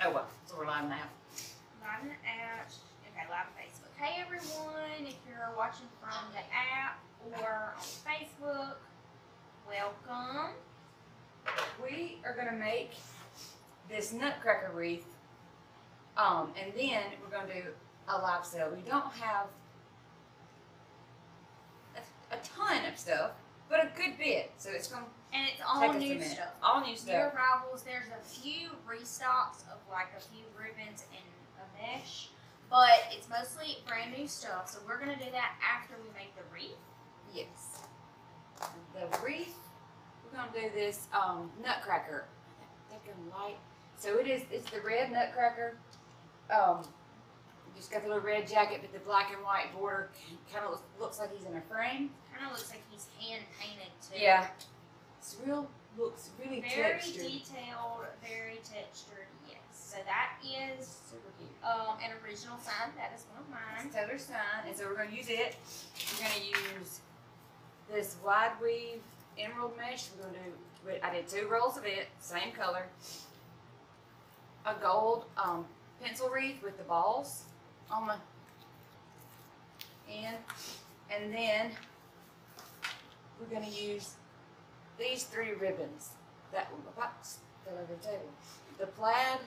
Oh well, so we're live now. Live in the app. Okay, live on Facebook. Hey everyone, if you're watching from the app or on Facebook, welcome. We are gonna make this nutcracker wreath. Um, and then we're gonna do a live sale. We don't have a, a ton of stuff, but a good bit. So it's gonna And it's all a new stuff. All new stuff. New arrivals. There's a few restocks of like a few ribbons and a mesh, but it's mostly brand new stuff. So we're gonna do that after we make the wreath. Yes. The wreath, we're gonna do this um, nutcracker. That gonna light. So it is. It's the red nutcracker. Um, just got the little red jacket, but the black and white border kind of looks, looks like he's in a frame. Kind of looks like he's hand painted too. Yeah. It's real. Looks really Very textured. detailed, very textured. Yes. So that is Super cute. um, an original sign. That is one of mine. It's Taylor's sign, and so we're gonna use it. We're gonna use this wide weave emerald mesh. We're gonna do. I did two rolls of it, same color. A gold um, pencil wreath with the balls on the end, and then we're gonna use these three ribbons that what's still over the table. The plaid,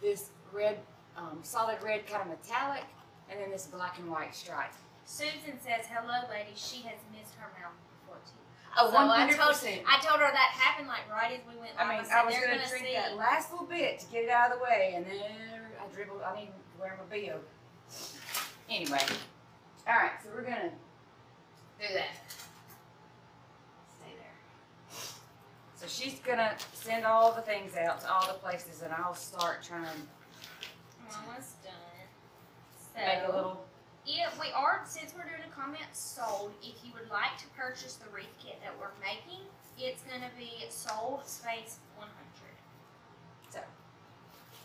this red, um, solid red kind of metallic, and then this black and white stripe. Susan says, "Hello, ladies. She has missed her mouth before too." Oh, So I 100%. told, I told her that happened like right as we went. I mean, said, I was gonna, gonna drink see. that last little bit to get it out of the way, and then I dribbled. I didn't wear my BO. Anyway, all right, so we're gonna do that. Stay there. So she's gonna send all the things out to all the places, and I'll start trying to I'm almost done. So make a little. Yeah, we are, since we're doing a comment sold, if you would like to purchase the wreath kit that we're making, it's gonna be sold space one hundred. So.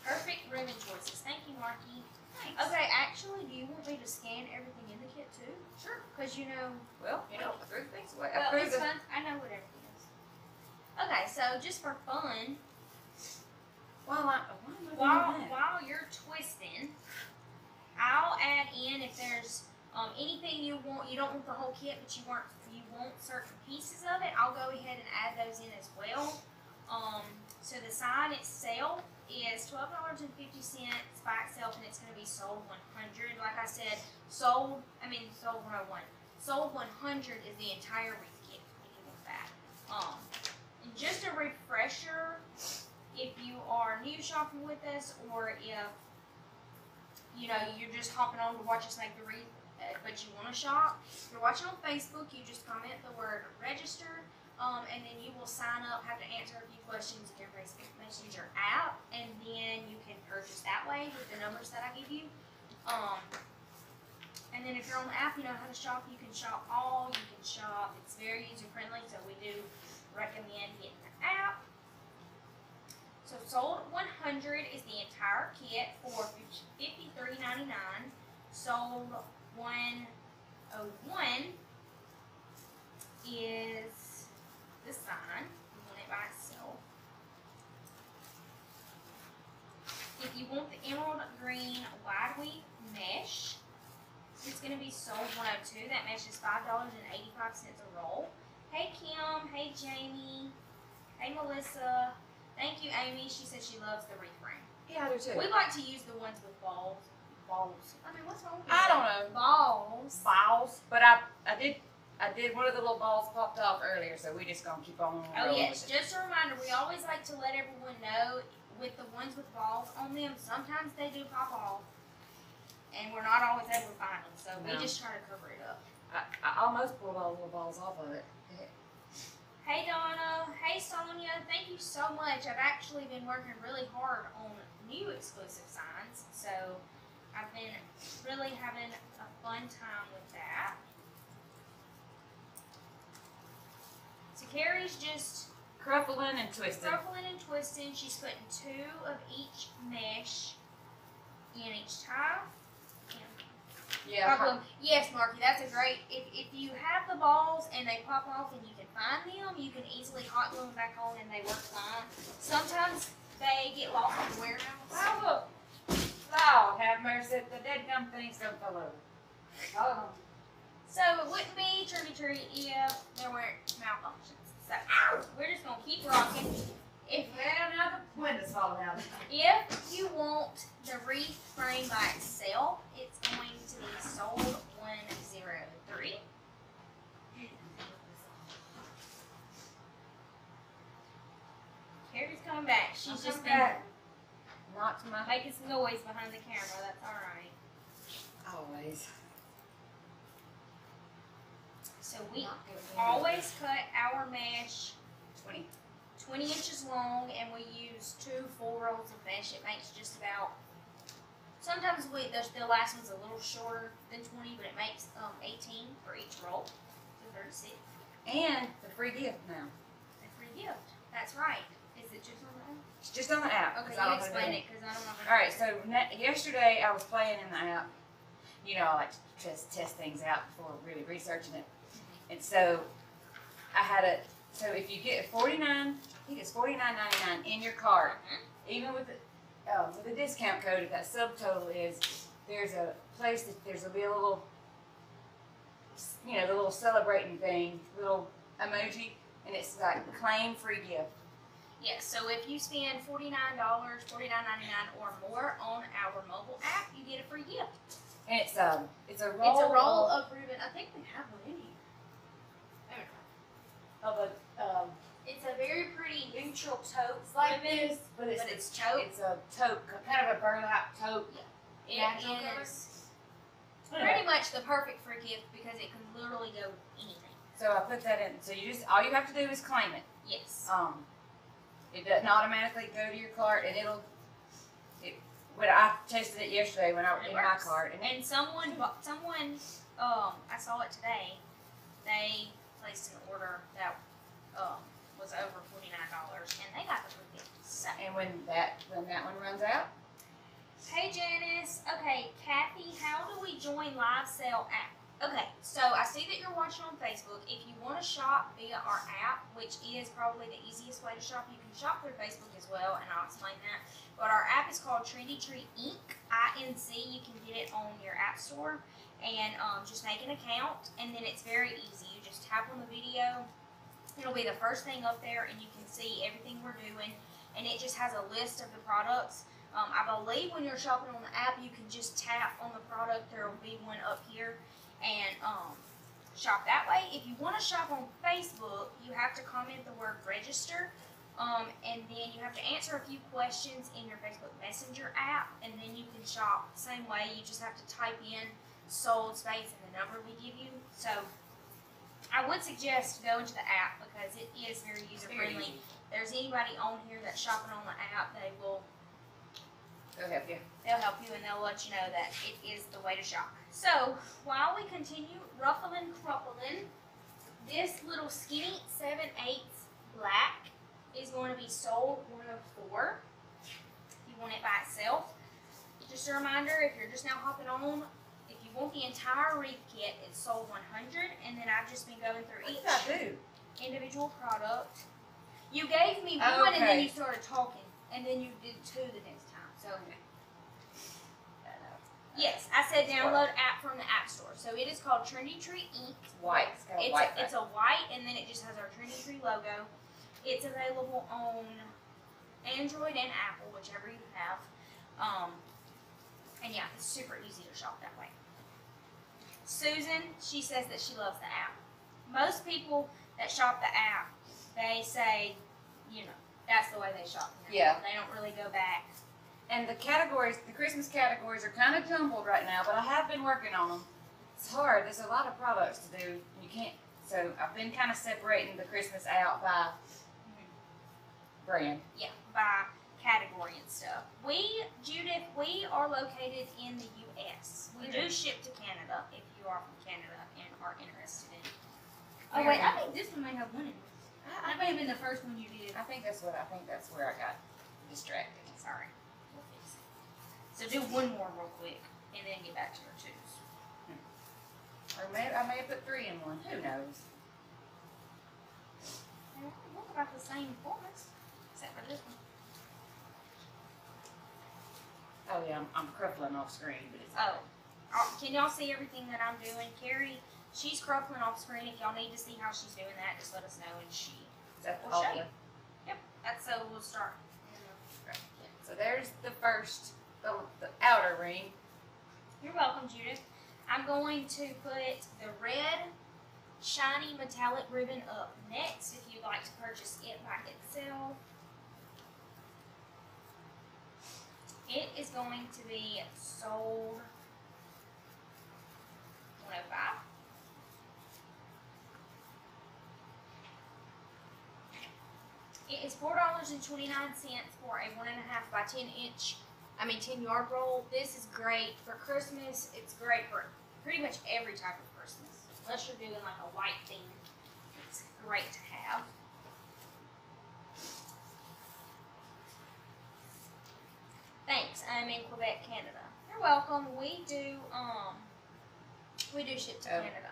Perfect ribbon choices. Thank you, Marky. Thanks. Okay, actually, do you want me to scan everything in the kit too? Sure. Cause you know, Well, you know, I threw things away. I well, threw it's the. fun. I know what everything is. Okay, so just for fun, While I, why am I while while you're twisting, I'll add in if there's um, anything you want. You don't want the whole kit, but you want you want certain pieces of it. I'll go ahead and add those in as well. Um, so the sign itself is twelve dollars and fifty cents by itself, and it's going to be sold one hundred. Like I said, sold. I mean, sold one hundred one. Sold one hundred is the entire wreath kit. If you want that. Um, just a refresher if you are new shopping with us or if you know you're just hopping on to watch us make the wreath uh, but you want to shop you're watching on facebook you just comment the word register um, and then you will sign up have to answer a few questions in your facebook messenger app and then you can purchase that way with the numbers that i give you. Um, and then if you're on the app you know how to shop you can shop all you can shop it's very user friendly so we do recommend getting the app so sold 100 is the entire kit for 53.99. Sold 101 is the sign. You want it by itself. If you want the emerald green wide weave mesh, it's going to be sold 102. That mesh is $5.85 a roll. Hey Kim, hey Jamie, hey Melissa, Thank you, Amy. She said she loves the wreath ring. Yeah, I do too. We like to use the ones with balls. Balls. I mean, what's wrong with I that? don't know. Balls. balls, but I I did I did one of the little balls popped off earlier, so we just gonna keep on. Oh yes, just a reminder. We always like to let everyone know with the ones with balls on them. Sometimes they do pop off, and we're not always able to find them. So we No. just try to cover it up. I, I almost pulled all the little balls off of it. Hey Donna. Hey Sonia. Thank you so much. I've actually been working really hard on new exclusive signs, so I've been really having a fun time with that. So Carrie's just Kruffling and twisting. ruffling and twisting. She's putting two of each mesh in each tie. Yeah. Problem. Yes, Marky, that's a great. If, if you have the balls and they pop off and you can find them, you can easily hot glue them back on and they work fine. Sometimes they get lost in the warehouse. Oh, look. Lord, have mercy. The dead gum things don't fall over. Oh. So it wouldn't be trick or treat if there weren't malfunctions. So we're just gonna keep rocking. If Well, now the window's falling out. if you want the wreath frame by itself, it's going to be sold one zero three. Carrie's coming back. She's I'll just come been back. Not my making some noise behind the camera. That's all right. always. So we Not good for me. always cut our mesh twenty. 20 inches long and we use two full rolls of mesh. It makes just about, sometimes we, the, the last one's a little shorter than 20, but it makes um, 18 for each roll. So 36. And the free gift now. A free gift. That's right. Is it just on the app? It's just on the app. Okay, you explain it because I don't know. All right, so ne- yesterday I was playing in the app. You know, I like to just test things out before really researching it. And so I had a so if you get forty nine, I think it's forty nine ninety nine in your cart, even with the with a discount code, if that subtotal is there's a place that there's a be a little you know the little celebrating thing, little emoji, and it's like claim free gift. Yes, so if you spend $49, $49.99 or more on our mobile app, you get a free gift. And it's um it's a roll. It's a roll of ribbon. I think we have one in here. of a um, It's a very pretty neutral taupe It's like ribbon, this, but it's, but it's taupe. it's a taupe, kind of a burlap taupe. It natural color. pretty much the perfect for a gift because it can literally go anything. So I put that in. So you just all you have to do is claim it. Yes. Um, it doesn't automatically go to your cart, and it'll. It when I tested it yesterday when I It in my cart, and And someone, bu- someone, um, I saw it today. They placed an order that um was over forty nine dollars, and they got the free gift. So. and when that when that one runs out, Hey Janice. Okay, Kathy, how do we join Live Sell app? Okay, so I see that you're watching on Facebook. If you want to shop via our app, which is probably the easiest way to shop, you can shop through Facebook as well, and I'll explain that. But our app is called Trendy Tree Inc. I-N-C. You can get it on your app store, and um, just make an account, and then it's very easy. You just tap on the video. It'll be the first thing up there, and you can see everything we're doing, and it just has a list of the products. Um, I believe when you're shopping on the app, you can just tap on the product. There will be one up here, and um, shop that way. If you want to shop on Facebook, you have to comment the word register, um, and then you have to answer a few questions in your Facebook Messenger app, and then you can shop the same way. You just have to type in sold space and the number we give you. So I would suggest go into the app because it is very user friendly. There's anybody on here that's shopping on the app, they will They'll help you. they'll help you and they'll let you know that it is the way to shop. So while we continue ruffling crumpling, this little skinny 7 8 black is going to be sold 104. If you want it by itself. Just a reminder, if you're just now hopping on, you want the entire wreath kit, it's sold 100 and then I've just been going through each I do? individual product. You gave me one and then you started talking and then you did two the next time. So Yes, I said download app from the App Store. So it is called Trendy Tree Inc. It's white. It's got a It's white. a, it's a white, and then it just has our Trendy Tree logo. It's available on Android and Apple, whichever you have. Um, and yeah, it's super easy to shop that way. Susan, she says that she loves the app. Most people that shop the app, they say, you know, that's the way they shop. now. Yeah. They don't really go back. And the categories, the Christmas categories are kind of jumbled right now, but I have been working on them. It's hard. There's a lot of products to do. You can't. So I've been kind of separating the Christmas out by brand. Yeah, by category and stuff. We, Judith, we are located in the U.S. We do ship to Canada if are from Canada and are interested in. Oh wait, I think this one may have one in it. That may have been the first one you did. I think that's what I think that's where I got distracted. Sorry. We'll fix it. So do one more real quick and then get back to your twos. Hmm. Or may I may have put three in one. Who knows? They look about the same performance, except for this one. Oh, tell you I'm, I'm kruffling off screen, but it's. Oh, Oh, can y'all see everything that I'm doing? Carrie, she's crumpling off screen. If y'all need to see how she's doing that, just let us know and she. We'll show you. That's so we'll start. So there's the first, the, the outer ring. You're welcome, Judith. I'm going to put the red shiny metallic ribbon up next if you'd like to purchase it by itself. It is going to be sold 105. It is four dollars and twenty nine cents for a one and a half by ten inch I mean, 10 yard roll. This is great for Christmas. It's great for pretty much every type of Christmas. Unless you're doing like a white theme, it's great to have. Thanks. I'm in Quebec, Canada. You're welcome. We do um we do ship to Oh. Canada.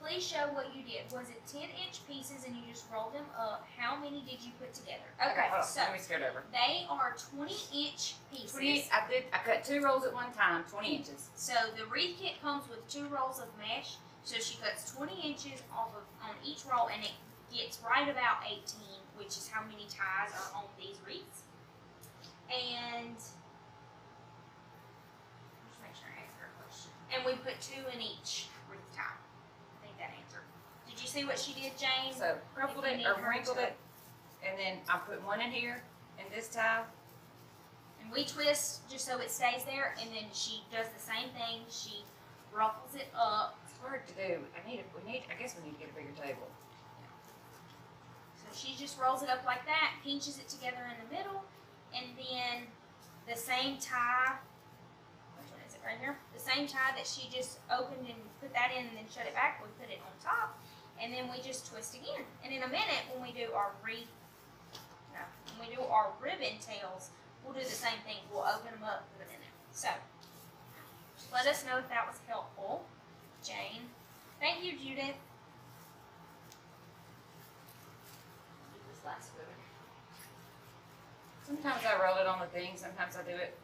Please show what you did. Was it 10 inch pieces and you just rolled them up? How many did you put together? Okay, on, so let me start over. they are 20 inch pieces. Twenty. I did. I cut two rolls at one time, twenty inches. So the wreath kit comes with two rolls of mesh. So she cuts 20 inches off of on each roll, and it gets right about 18, which is how many ties are on these wreaths. And just make sure I answer her question. And we put two in each wreath tie. I think that answered. Did you see what she did, Jane? So crumpled it or wrinkled it, and then I put one in here, and this tie. And we twist just so it stays there, and then she does the same thing. She ruffles it up. It's hard to do. I need. A, we need. I guess we need to get a bigger table. So she just rolls it up like that, pinches it together in the middle, and then the same tie. Which one is it right here? The same tie that she just opened and put that in and then shut it back. We put it on top, and then we just twist again. And in a minute, when we do our wreath, no, when we do our ribbon tails, we'll do the same thing. We'll open them up, put them in there. So let us know if that was helpful, Jane. Thank you, Judith. This last ribbon. Sometimes I roll it on the thing. Sometimes I do it.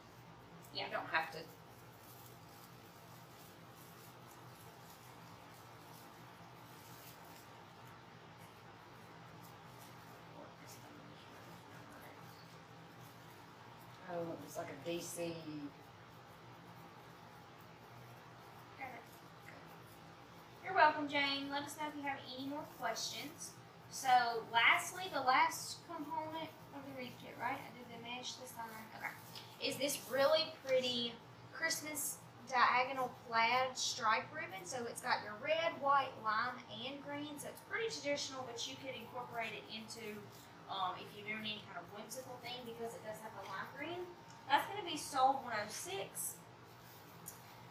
Yeah. You don't have to. Oh, it was like a DC. You're welcome, Jane. Let us know if you have any more questions. So, lastly, the last component of the wreath kit, right? I did the mesh this time. Okay. Is this really pretty Christmas diagonal plaid stripe ribbon? So it's got your red, white, lime, and green. So it's pretty traditional, but you could incorporate it into um, if you're doing any kind of whimsical thing because it does have a lime green. That's going to be sold 106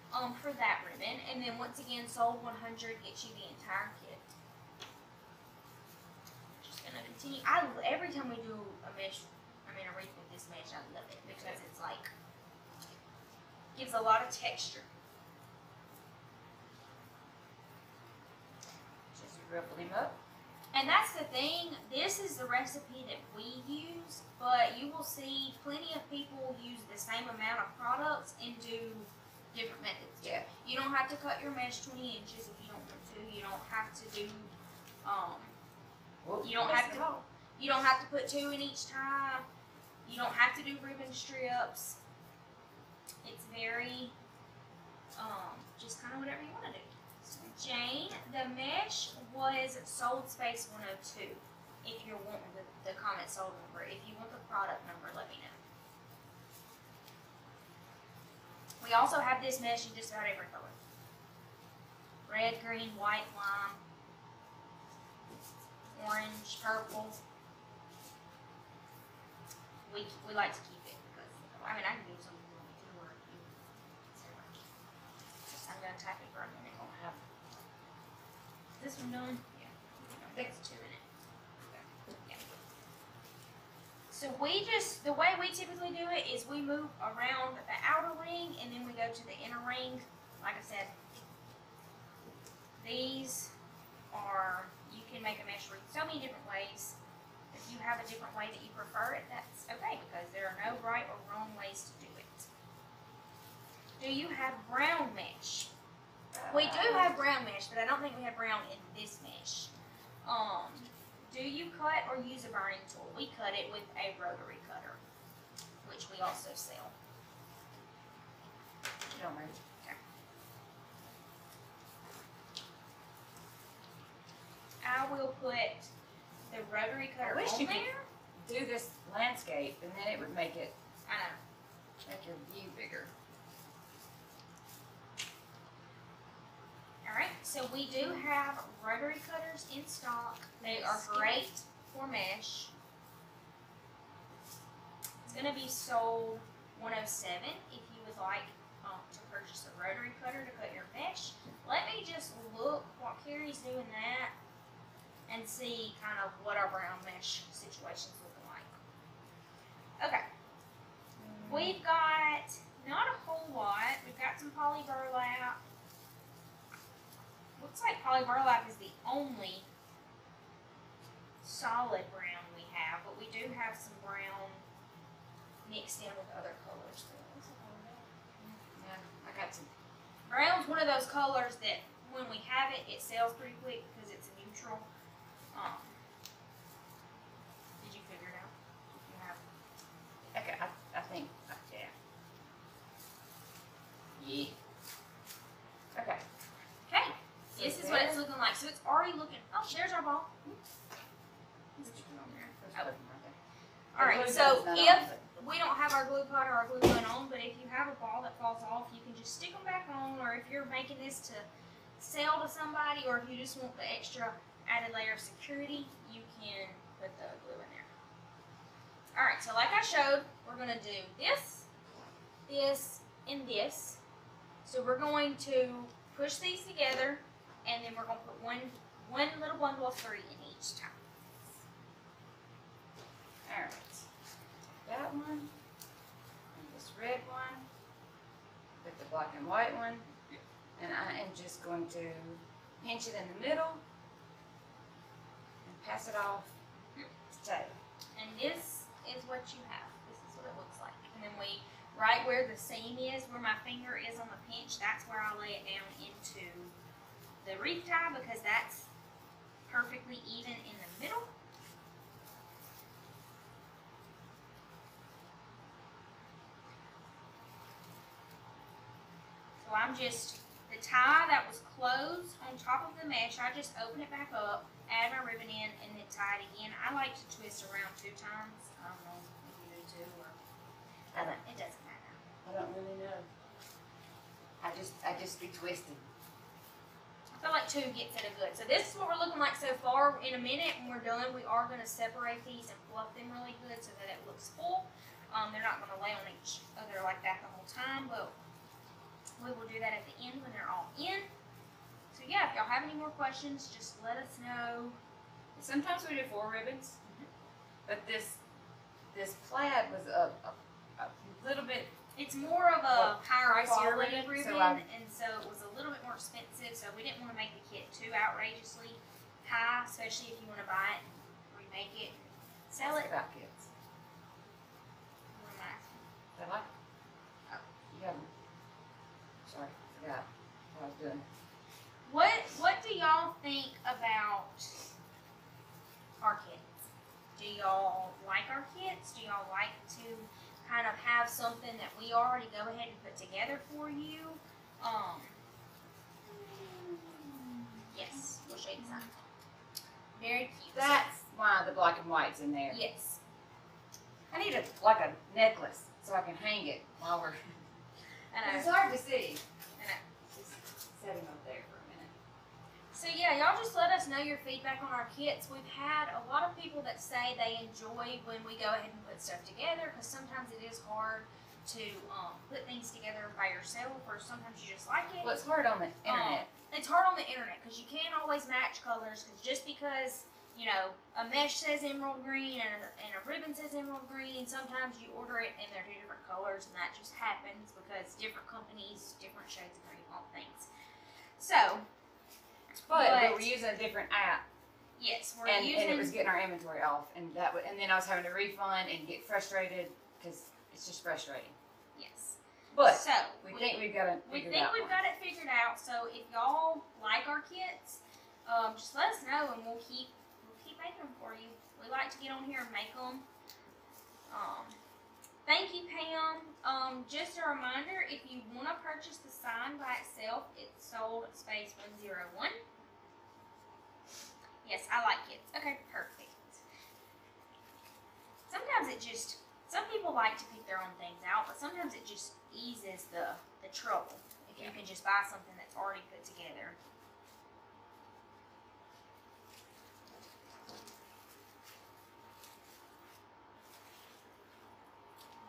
um, for that ribbon. And then once again, sold 100 gets you the entire kit. Just gonna continue. I every time we do a mesh, I mean a wreath with this mesh, I love it because it's like gives a lot of texture. Just ruffle him up. And that's the thing. This is the recipe that we use, but you will see plenty of people use the same amount of products and do different methods. Yeah. You don't have to cut your mesh 20 inches if you don't want to. You don't have to do, um, You don't have to- you don't have to put two in each tie. You don't have to do ribbon strips. It's very, um, just kind of whatever you want to do. Jane, the mesh was sold space 102. If you're wanting the, the comment sold number, if you want the product number, let me know. We also have this mesh in just about every color. Red, green, white, lime, orange, purple. We, we like to keep it because, I mean, I can do something. I'm gonna type it for a minute. Don't have- Is this one done? Yeah. I think it's two in. Yeah. So we just, the way we typically do it is we move around the outer ring and then we go to the inner ring. Like I said, these are, you can make a mesh wreath so many different ways. If you have a different way that you prefer it, that's okay because there are no right or wrong ways to do it. do you have brown mesh? We do have brown mesh, but I don't think we have brown in this mesh. Um, do you cut or use a burning tool? We cut it with a rotary cutter, which we also sell. Don't worry. I will put the rotary cutter wish on you could- there. Do this landscape, and then it would make it I know. make your view bigger. Alright, so we do have rotary cutters in stock. They are great for mesh. It's gonna be sold one oh seven if you would like um, to purchase a rotary cutter to cut your mesh. Let me just look while Carrie's doing that and see kind of what our brown mesh situation's looking like. Okay. We've got not a whole lot. We've got some poly burlap. Looks like poly burlap is the only solid brown we have, but we do have some brown mixed in with other colors. Yeah, I got some. Brown's one of those colors that when we have it, it sells pretty quick because it's a neutral. Um, did you figure it out? You have Okay, I, I think, uh, yeah. Yeah. Okay. Okay, this is what it's looking like. So it's already looking. Oh, there's our ball. All right. So if we don't have our glue pot or our glue gun on, but if you have a ball that falls off, you can just stick them back on. Or if you're making this to sell to somebody, or if you just want the extra added layer of security, you can put the glue in there. All right. So like I showed, we're gonna do this, this, and this. So we're going to push these together, and then we're gonna put one one little bundle of three in each time. Alright. That one. And this red one. With the black and white one. And I am just going to pinch it in the middle. And pass it off to. And this is what you have. This is what it looks like. And then we, right where the seam is, where my finger is on the pinch, that's where I'll lay it down into the wreath tie because that's perfectly even in the middle. So I'm just, the tie that was closed on top of the mesh, I just open it back up, add my ribbon in, and then tie it again. I like to twist around two times. I don't know if you do too, or, it doesn't matter. I don't really know. I just, I just be twisted. Feel like two gets it a good. So this is what we're looking like so far. In a minute, when we're done, we are going to separate these and fluff them really good so that it looks full. Um, they're not going to lay on each other like that the whole time, but we will do that at the end when they're all in. So yeah, if y'all have any more questions, just let us know. Sometimes we do four ribbons. But this, this plaid was a, a, a little bit It's more of a higher quality ribbon, ribbon, so I- and so it was a little bit more expensive. So we didn't want to make the kit too outrageously high, especially if you want to buy it and remake it, and sell it. about. I like. Oh, you haven't. Sorry, forgot what I was doing. What What do y'all think about our kits? Do y'all like our kits? Do y'all like to kind of have something that we already go ahead and put together for you? Um. Yes, we'll show you the sign. Very cute. That's why the black and white's in there. yes. I need a like a necklace so I can hang it while we're. And It's hard to see. I know. Just set him up there for a minute. So yeah, y'all just let us know your feedback on our kits. We've had a lot of people that say they enjoy when we go ahead and put stuff together because sometimes it is hard to um, put things together by yourself, or sometimes you just like it. Well, it's hard on the internet. It's hard on the internet because you can't always match colors. Because just because you know a mesh says emerald green and a, and a ribbon says emerald green, sometimes you order it and they're two different colors, and that just happens because different companies, different shades of green want things. So but, but we're using a different app, yes, we're and, using. and it was getting our inventory off, and that would, and then I was having to refund and get frustrated because it's just frustrating. Yes. But so we think we've got it we think out. we've got it figured out. So if y'all like our kits, um, just let us know and we'll keep we'll keep making them for you. We like to get on here and make them. Um, thank you, Pam. Um, just a reminder, if you want to purchase the sign by itself, it's sold at space one zero one. Yes, I like kits. Okay, perfect. Sometimes it just some people like to pick their own things out, but sometimes it just eases the the trouble if you can just buy something that's already put together.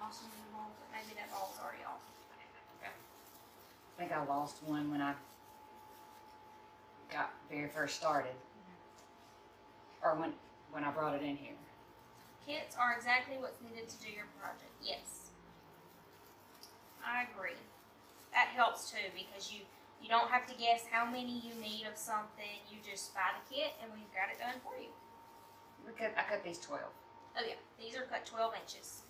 Lost one of the balls, but maybe that ball's already off. Okay. I think I lost one when I got very first started. Or when when I brought it in here. Kits are exactly what's needed to do your project. Yes. I agree. That helps too because you you don't have to guess how many you need of something. You just buy the kit and we've got it done for you. We cut I cut these twelve. Oh yeah, these are cut 12 inches.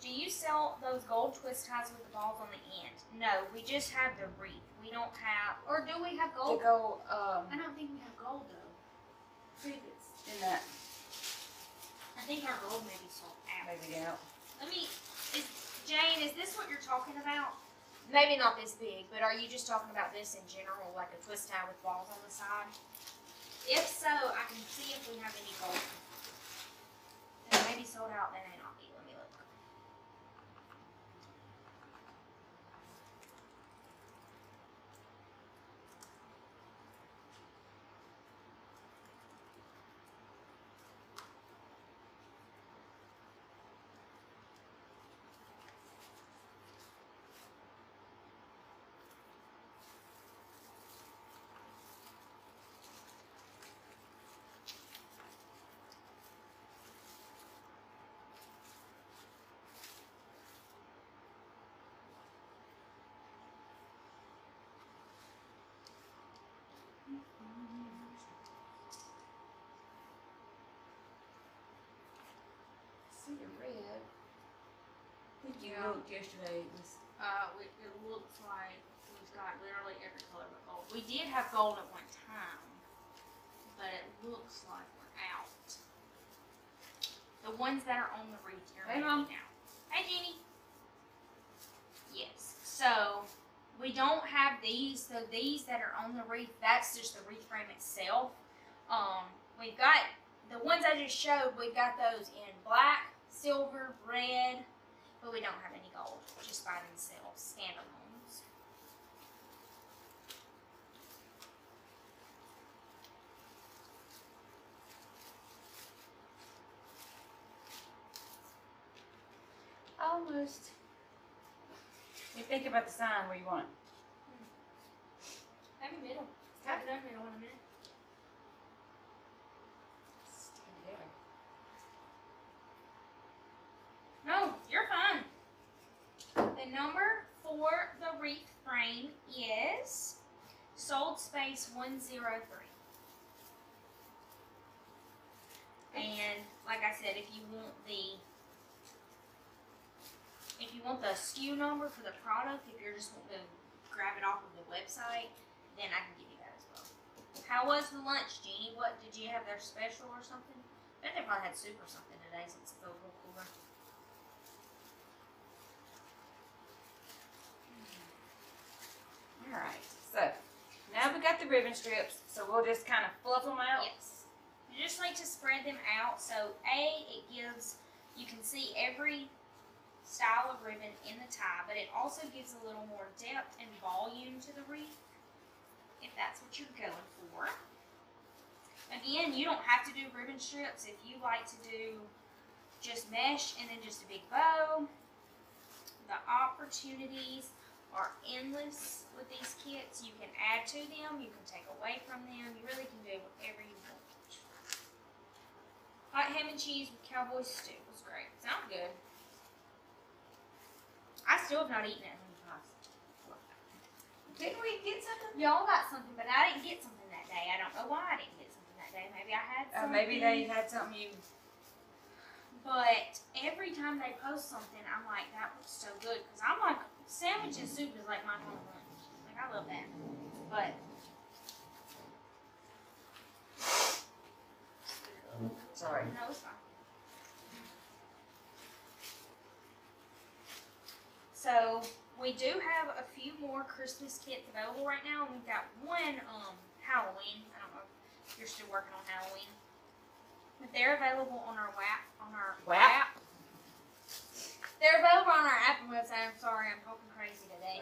Do you sell those gold twist ties with the balls on the end? No, we just have the wreath. We don't have, or do we have gold? To gold? go um I don't think we have gold though. See if it's, in that I think our gold may be sold out. maybe out. Let me, is, Jane, is this what you're talking about? Maybe not this big, but are you just talking about this in general, like a twist tie with balls on the side? If so, I can see if we have any gold. They may be sold out, they may not be. Let me look. See the red. I think you Yeah. looked yesterday. It was Uh, we, it looks like we've got literally every color but gold. We did have gold at one time, but it looks like we're out. The ones that are on the wreath are Hey, maybe Mom. now. Hey, Jeannie. Yes. So we don't have these. So these that are on the wreath, that's just the wreath frame itself. Um, we've got the ones I just showed. We've got those in black, silver, red, but we don't have any gold. Just by themselves, standalones. almost. You think about the sign where you want. it. Maybe middle. Have it done middle in a minute. Stick it together. No, you're fine. The number for the wreath frame is sold space 103. And like I said, if you want the if you want the SKU number for the product, if you're just wanting to grab it off of the website, then I can give you that as well. How was the lunch, Jeannie? What did you have their special or something? I bet they probably had soup or something today since it's a little cooler. All right. So now we got the ribbon strips. So we'll just kind of fluff them out. Yes. You just like to spread them out. So A, it gives, you can see every style of ribbon in the tie, but it also gives a little more depth and volume to the wreath, if that's what you're going for. Again, you don't have to do ribbon strips if you like to do just mesh and then just a big bow. The opportunities are endless with these kits. You can add to them, you can take away from them, you really can do whatever you want. Hot ham and cheese with cowboy stew was great. Sounds good. I still have not eaten it. Didn't we get something? Y'all got something, but I didn't get something that day. I don't know why I didn't get something that day. Maybe I had Uh, something. maybe they had something you. But every time they post something, I'm like, that looks so good. Because I'm like Sandwich and soup is like my home lunch. Like I love that. But Sorry. no, it's fine. So we do have a few more Christmas kits available right now. and We've got one um Halloween. I don't know if you're still working on Halloween. But they're available on our WAP on our WAP? app. They're available on our app and website. I'm sorry, I'm talking crazy today.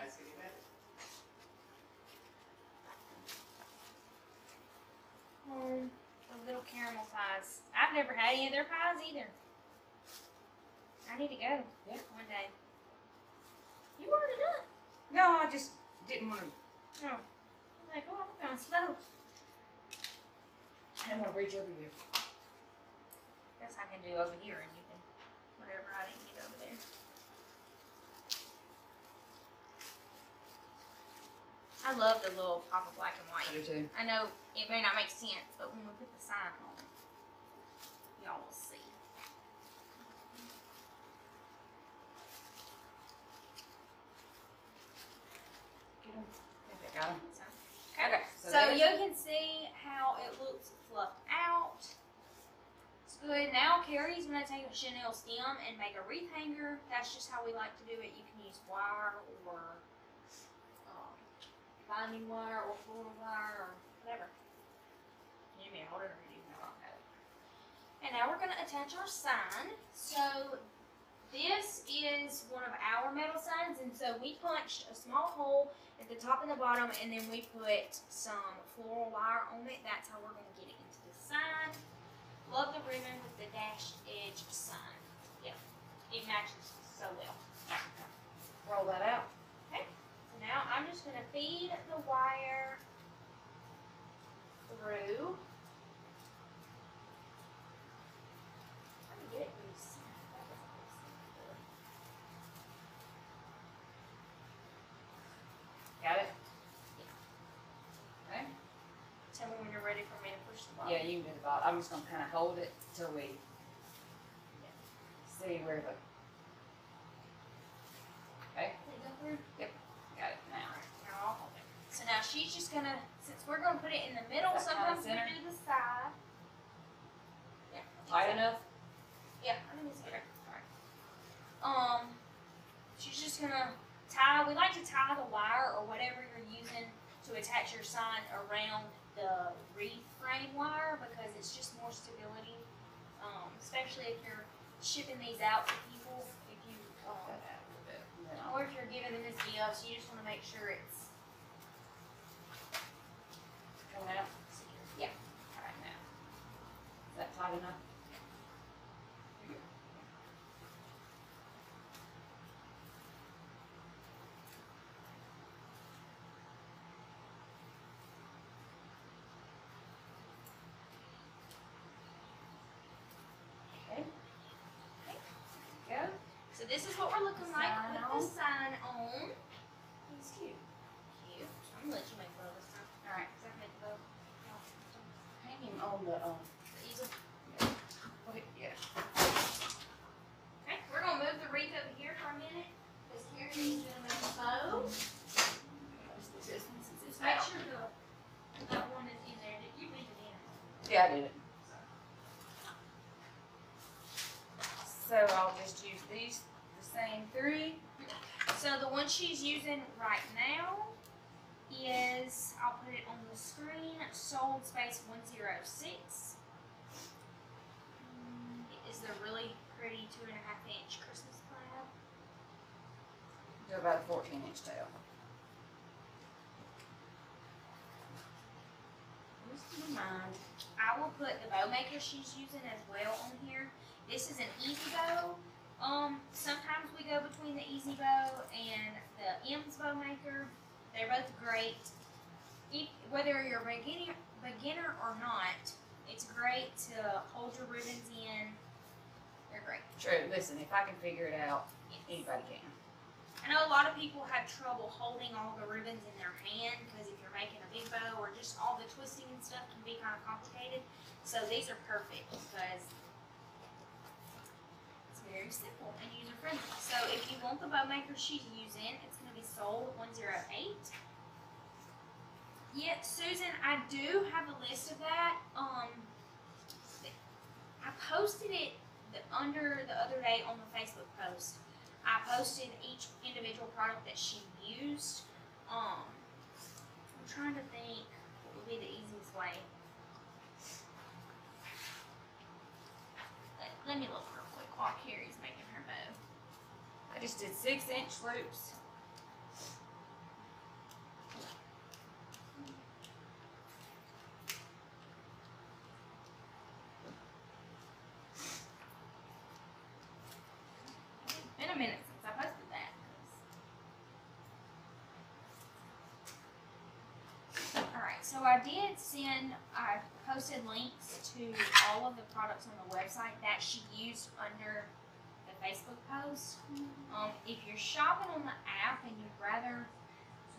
Um, the little caramel pies. I've never had any of their pies either. I need to go. Yeah. One day. You ordered it up. No, I just didn't want to. Oh. I'm like, oh, I'm going slow. I'm going to reach over here. Guess I can do over here and you can whatever I didn't get over there. I love the little pop of black and I white. do too. I know it may not make sense, but when we put the sign on, y'all will see. 'em. Okay. So, Okay. So, there's- you can see how it looks fluffed out. It's good. Now Carrie's gonna take a chenille stem and make a wreath hanger. That's just how we like to do it. You can use wire or binding wire or floral wire or whatever. You may hold it or you can rock it. And now we're gonna attach our sign. So this is one of our metal signs, and so we punched a small hole at the top and the bottom, and then we put some floral wire on it. That's how we're gonna get it into the sign. Love the ribbon with the dashed edge sign. Yeah, it matches so well. Roll that out. Now I'm just gonna feed the wire through. Get it loose. That was loose. Got it? Okay. Tell me when you're ready for me to push the button. Yeah, you can do the bottom. I'm just gonna kind of hold it till we see where the. Okay, Did it go through? got it now. Now I'll hold it. So now she's just gonna, since we're gonna put it in the middle, Is that sometimes we do the side. Yeah. Tight enough? Yeah, I think it's good. Um, she's just gonna tie, we like to tie the wire or whatever you're using to attach your sign around the wreath frame wire because it's just more stability. Um, especially if you're shipping these out to people, if you, um, Cut that a little bit. and then I'll- or if you're giving them as gifts, you just wanna make sure it's Out? secure. Yeah. All right, now. Is that tight enough? Okay. Okay. Go. So this is what we're looking like Sign with the sign on. It's cute. Cute. I'm gonna let you make the bow this time. All right. Cause I can make the bow. Hang him on the, um, The easel. wait, yeah. Okay, we're gonna move the wreath over here for a minute. Cause Karen's gonna make bow. This is- this is Make sure the, that one is in there. Did you leave it in? Yeah, I did it. So I'll just use these, the same three. So the one she's using right now is, I'll put it on the screen, sold space one zero six. It is the really pretty two and a half inch Christmas plaid. Do about a fourteen inch tail. Where's my mind? I will put the bow maker she's using as well on here. This is an easy bow. Um, sometimes we go between the easy bow and the M's bow maker. They're both great. Whether you're a beginner, beginner or not, it's great to hold your ribbons in. They're great. True, listen, if I can figure it out, anybody can. I know a lot of people have trouble holding all the ribbons in their hand because if you're making a big bow or just all the twisting and stuff can be kind of complicated. So these are perfect because it's very simple and user friendly. So if you want the bow maker she's using, it's zero eight. Yeah, Susan, I do have a list of that. Um, I posted it the, under the other day on the Facebook post. I posted each individual product that she used. Um, I'm trying to think what would be the easiest way. Let, let me look real quick while Carrie's making her bow. I just did six inch loops. It's been a minute since I posted that. 'cause- Alright, so I did send, I posted links to all of the products on the website that she used under the Facebook post. Um, if you're shopping on the app and you'd rather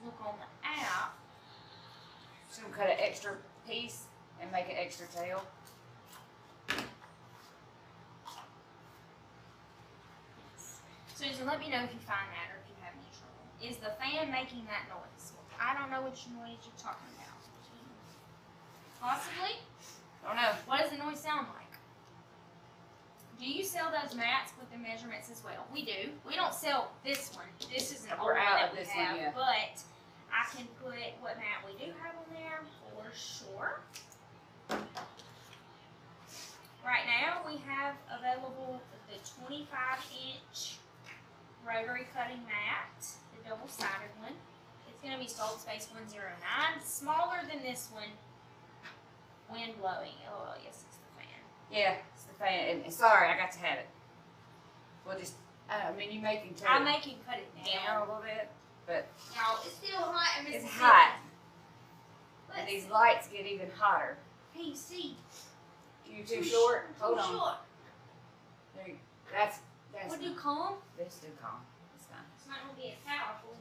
look on the app, So cut an extra piece and make an extra tail. Susan, let me know if you find that or if you have any trouble. Is the fan making that noise? I don't know which noise you're talking about. Possibly? I don't know. What does the noise sound like? Do you sell those mats with the measurements as well? We do. We don't sell this one. This is an We're old one that of we this one, have, yeah. but I can put what mat we do have on there for sure. Right now, we have available the 25 inch rotary cutting mat, the double sided one. It's going to be Sold Space 109, smaller than this one. Wind blowing. Oh, yes, it's the fan. Yeah, it's the fan. And, sorry, I got to have it. We'll just, uh, I mean, you make him I turn it make him cut it down a little bit, but Y'all, it's still hot in it's hot. Let's And these see. lights get even hotter. PC. You too short? Too Hold on. short. There you, that's, that's, you calm? this too calm. It's fine. It's not gonna be as powerful.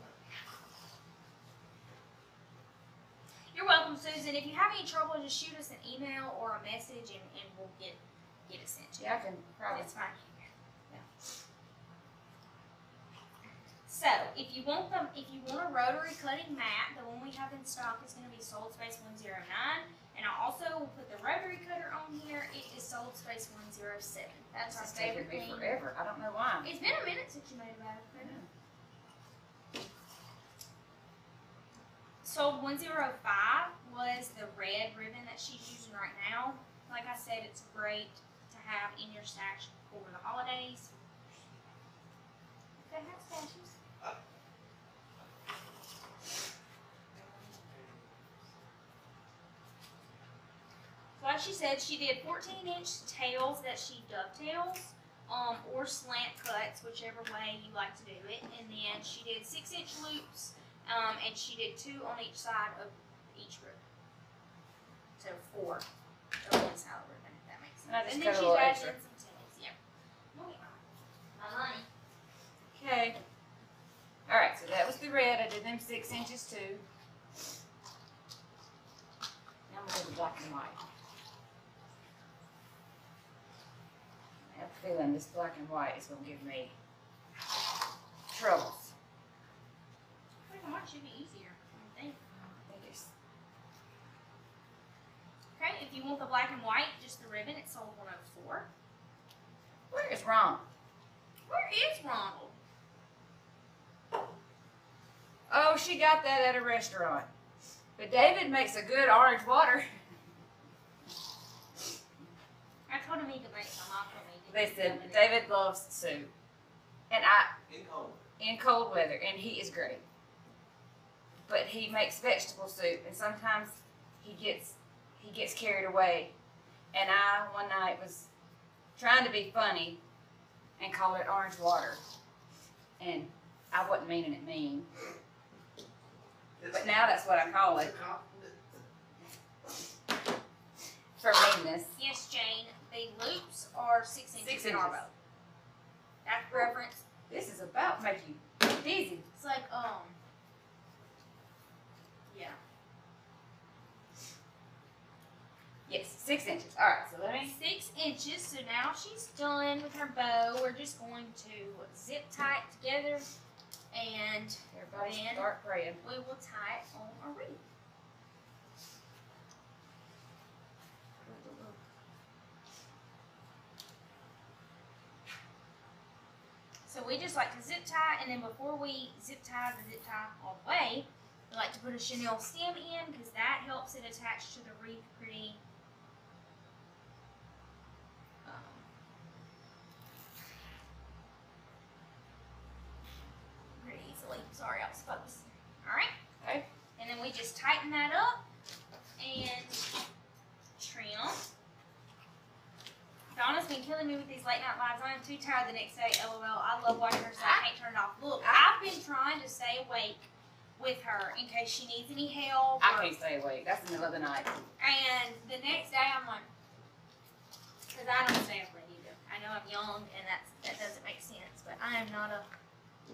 You're welcome, Susan. If you have any trouble, just shoot us an email or a message, and, and we'll get get it sent to you. Yeah, I can probably. That's fine. So, if you want them, if you want a rotary cutting mat, the one we have in stock is going to be Sold Space 109, and I also will put the rotary cutter on here. It is Sold Space 107. That's our It's favorite thing. forever. I don't know why. It's been a minute since you made a bad Sold 105 was the red ribbon that she's using right now. Like I said, it's great to have in your stash for the holidays. Do They have stashes. So like she said, she did 14 inch tails that she dovetails um, or slant cuts, whichever way you like to do it. And then she did six inch loops, um, and she did two on each side of each ribbon. So four of one side of the ribbon, if that makes sense. And and then she's added in some tails. Yep. My, money. Okay. All right, so that was the red. I did them six inches too. Now I'm gonna do the black and white. I have a feeling this black and white is gonna give me troubles. Black and should be easier. I think. I think it's Okay, if you want the black and white, just the ribbon, it's sold 104. where is Ronald? Where is Ronald? Oh, she got that at a restaurant. But David makes a good orange water. I told him he could make some off of me. Listen, David loves soup. And I In cold. in cold weather, and he is great. But he makes vegetable soup, and sometimes he gets he gets carried away. And I one night was trying to be funny and call it orange water, and I wasn't meaning it mean. But now that's what I call it for meanness. Yes, Jane, the loops are six inches Six inches. our. That's reference. This is about to make you dizzy. It's like, um, yeah. Yes, six inches. All right, so let me. Six inches, so now she's done with her bow. We're just going to zip tie it together and Everybody Then- start praying. we will tie it on our wreath. So we just like to zip tie, and then before we zip tie the zip tie all the way, we like to put a chenille stem in because that helps it attach to the wreath pretty. Um, pretty easily. Sorry, I was focused. All right. Okay. And then we just tighten that up and trim. Donna's been killing me with these late night lives. I am too tired the next day. LOL. I love watching her, so I ah. can't turn it off. Look, ah. I've been trying to stay awake with her in case she needs any help. I can't stay awake. That's the middle of the night. and the next day, I'm like, because I don't stay up late either. I know I'm young, and that's that doesn't make sense. But I am not a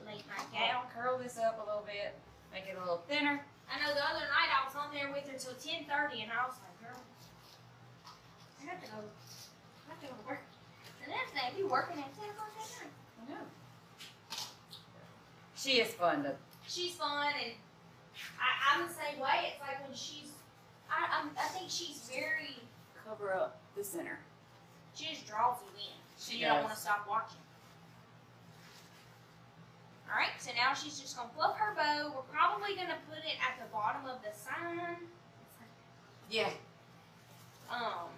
late night gal. Curl this up a little bit, make it a little thinner. I know the other night I was on there with her till ten thirty, and I was like, girl, I have to go. I have to go to work. The next day, you working at ten o'clock at night. I know. She is fun to. She's fun, and I, I'm the same way. It's like when she's, I, I'm, I think she's very. Cover up the center. She just draws you in. She you don't want to stop watching. All right, so now she's just gonna fluff her bow. We're probably gonna put it at the bottom of the sign. Yeah. Um.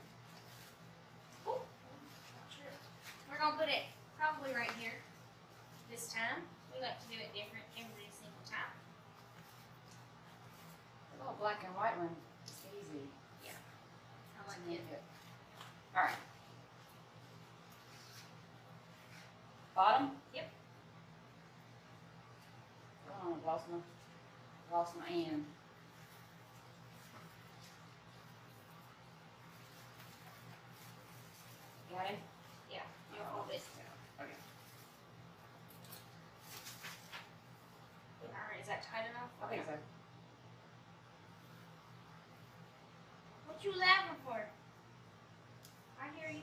We're gonna put it probably right here. This time, we like to do it different every single time. The little black and white one. It's easy. Yeah. I like it. All right. Bottom. Yep. Oh, I lost my, lost my end. Got him? Yeah, you hold it. Okay. All right, is that tight enough? I think so. What you laughing for? I hear you.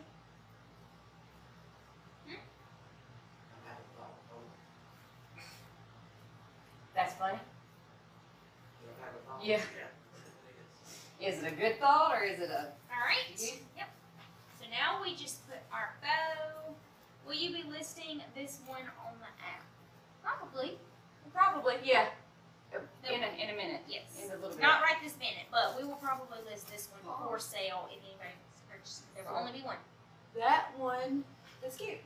Hmm? That's funny. Yeah. Is it a good thought or is it a? All right. Yep. So now we just put our bow. Will you be listing this one on the app? Probably. Probably, yeah. In a, in a minute. Yes. In a little bit. Not right this minute, but we will probably list this one for sale if anybody purchases. There will only be one. That one is cute.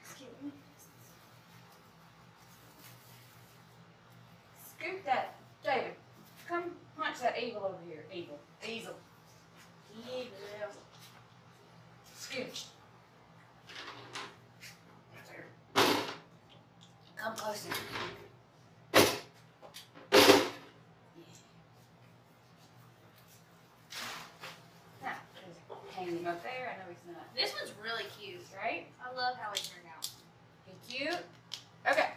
Excuse me. Scoot that, David. Come punch that eagle over here. Eagle. Easel. Eagle. Scooch. Come closer. Now, up there. I know he's not. This one's really cute. Right? I love how it turned out. He's cute. Okay.